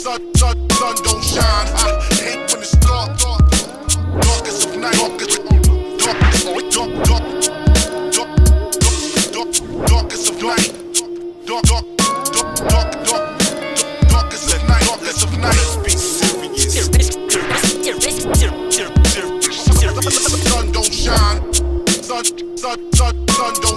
sun, sun, sun don't shine. I hate when it's dark, dark, darkest of night. Darkest sun don't shine. Sun, sun, sun, sun don't